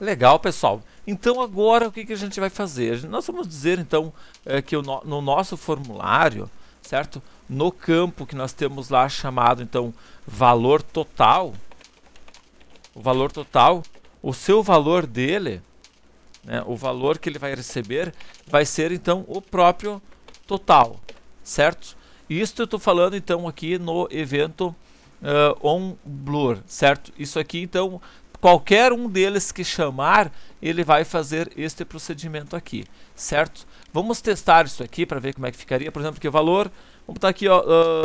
Legal, pessoal. Então agora o que, que a gente vai fazer? Nós vamos dizer então é, que no, no nosso formulário, certo? No campo que nós temos lá chamado então valor total, o valor total, o seu valor dele, né, o valor que ele vai receber, vai ser então o próprio total, certo? Isso eu estou falando então aqui no evento uh, on blur, certo? Isso aqui então qualquer um deles que chamar, ele vai fazer este procedimento aqui, certo? Vamos testar isso aqui para ver como é que ficaria. Por exemplo, que o valor, vamos botar aqui ó,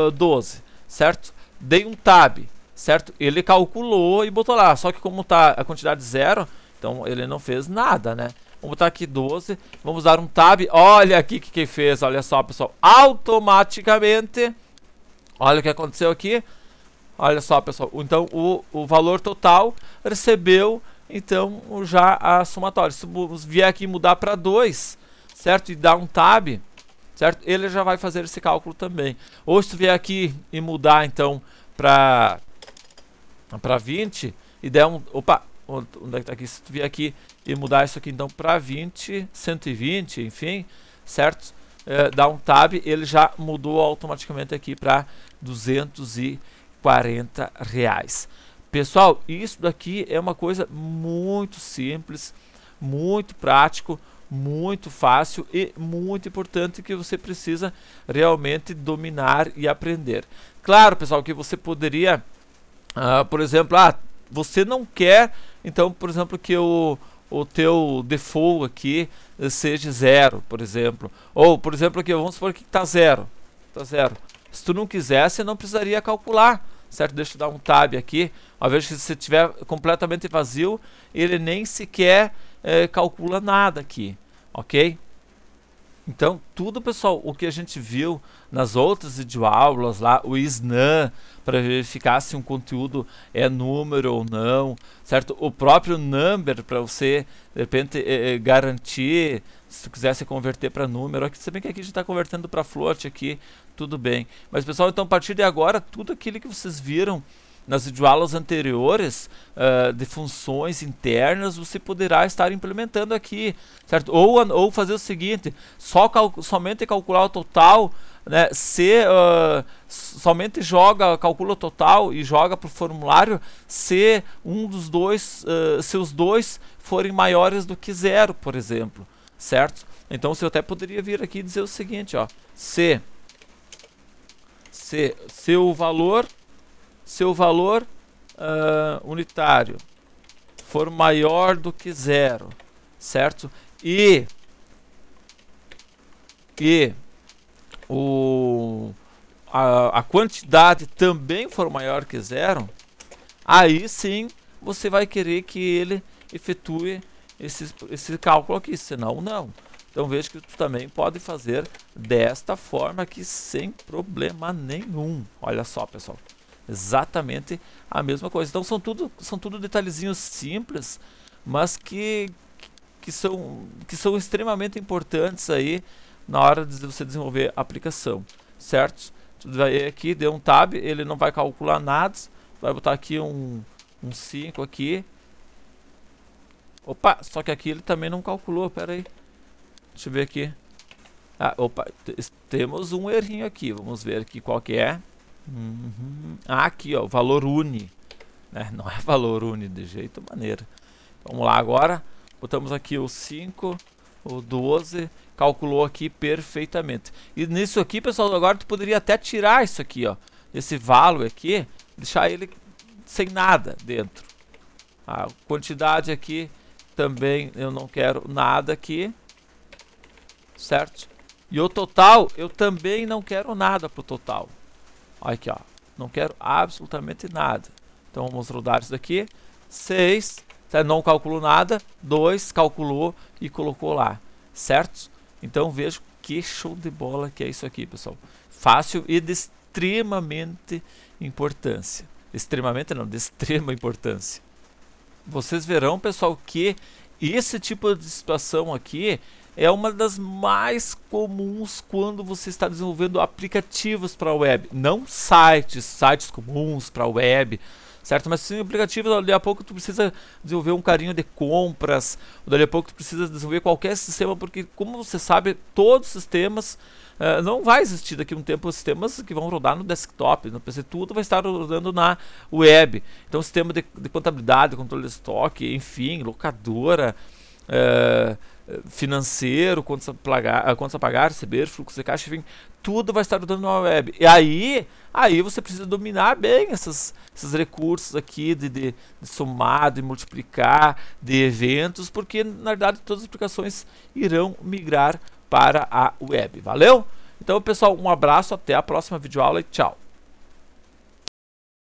uh, 12, certo? Dei um tab, certo? Ele calculou e botou lá, só que como está a quantidade zero, então ele não fez nada, né? Vamos botar aqui 12, vamos dar um tab, olha aqui o que, que fez, olha só pessoal, automaticamente, olha o que aconteceu aqui, olha só pessoal, então o, o valor total recebeu então já a somatória, se vier aqui mudar para 2, certo, e dar um tab, certo, ele já vai fazer esse cálculo também, ou se vier aqui e mudar então para para 20 e der um. Opa! Onde é que tá aqui? Se tu vier aqui e mudar isso aqui então para 20, 120, enfim, certo? É, dá um tab, ele já mudou automaticamente aqui para 240 reais. Pessoal, isso daqui é uma coisa muito simples, muito prático, muito fácil e muito importante que você precisa realmente dominar e aprender. Claro, pessoal, que você poderia Uh, por exemplo, ah, você não quer, então, por exemplo, que o, o teu default aqui seja zero, por exemplo. Ou, por exemplo, aqui, vamos supor que está zero. Está zero. Se tu não quisesse, não precisaria calcular, certo? Deixa eu dar um tab aqui. Ao invés de se estiver completamente vazio, ele nem sequer eh, calcula nada aqui, ok? Então, tudo, pessoal, o que a gente viu nas outras videoaulas lá, o SNAN, para verificar se um conteúdo é número ou não, certo? O próprio number, para você, de repente, é, garantir, se tu quiser se converter para número, aqui, se bem que aqui a gente está convertendo para float aqui, tudo bem. Mas, pessoal, então, a partir de agora, tudo aquilo que vocês viram nas videoaulas anteriores uh, de funções internas você poderá estar implementando aqui, certo? Ou, ou fazer o seguinte, só cal somente calcular o total, né? Se uh, somente joga, calcula o total e joga para o formulário se um dos dois, uh, se os dois forem maiores do que zero, por exemplo, certo? Então você até poderia vir aqui e dizer o seguinte, ó, se se, se o valor seu valor uh, unitário for maior do que zero, certo? E e o, a, a quantidade também for maior que zero, aí sim você vai querer que ele efetue esse, esse cálculo aqui, senão não. Então veja que tu também pode fazer desta forma aqui sem problema nenhum. Olha só, pessoal exatamente a mesma coisa. Então são tudo, são tudo detalhezinhos simples, mas que, que, são, que são extremamente importantes aí na hora de você desenvolver a aplicação, certo? Tudo vai aqui, deu um tab, ele não vai calcular nada, vai botar aqui um, um 5 aqui. Opa, só que aqui ele também não calculou, pera aí. Deixa eu ver aqui. Ah, opa, temos um errinho aqui, vamos ver aqui qual que é. Uhum. Ah, aqui, ó, valor uni. Né? Não é valor uni de jeito maneira. Vamos lá agora. Botamos aqui o 5, o 12, calculou aqui perfeitamente. E nisso aqui, pessoal, agora tu poderia até tirar isso aqui, ó. Esse valor aqui, deixar ele sem nada dentro. A quantidade aqui também eu não quero nada aqui. Certo? E o total, eu também não quero nada pro total. Aqui, ó. Não quero absolutamente nada. Então vamos rodar isso daqui. 6, não calculou nada. 2, calculou e colocou lá. Certo? Então vejo que show de bola que é isso aqui, pessoal. Fácil e de extremamente importância. Extremamente não, de extrema importância. Vocês verão, pessoal, que esse tipo de situação aqui é uma das mais comuns quando você está desenvolvendo aplicativos para web, não sites, sites comuns para web, certo? Mas sim, aplicativo, dali a pouco tu precisa desenvolver um carinho de compras, dali a pouco tu precisa desenvolver qualquer sistema, porque como você sabe, todos os sistemas Uh, não vai existir daqui a um tempo sistemas que vão rodar no desktop, no PC, tudo vai estar rodando na web. Então, sistema de, de contabilidade, controle de estoque, enfim, locadora, uh, financeiro, contas a, pagar, contas a pagar, receber, fluxo de caixa, enfim, tudo vai estar rodando na web. E aí, aí você precisa dominar bem essas, esses recursos aqui de, de, de somar, de multiplicar, de eventos, porque na verdade todas as aplicações irão migrar para a web. Valeu? Então, pessoal, um abraço, até a próxima videoaula e tchau.